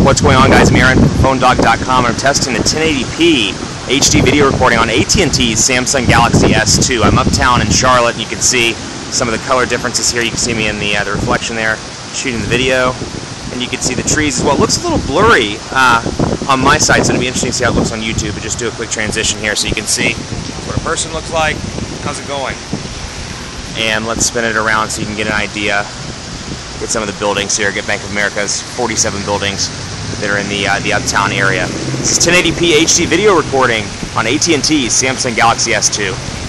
What's going on guys, I'm Aaron from PhoneDog.com I'm testing the 1080p HD video recording on AT&T's Samsung Galaxy S2. I'm uptown in Charlotte and you can see some of the color differences here. You can see me in the, uh, the reflection there shooting the video and you can see the trees as well. It looks a little blurry uh, on my side so it'll be interesting to see how it looks on YouTube but just do a quick transition here so you can see what a person looks like. How's it going? And let's spin it around so you can get an idea get some of the buildings here. Get Bank of America's 47 buildings that are in the uh, the uptown area. This is 1080p HD video recording on AT&T Samsung Galaxy S2.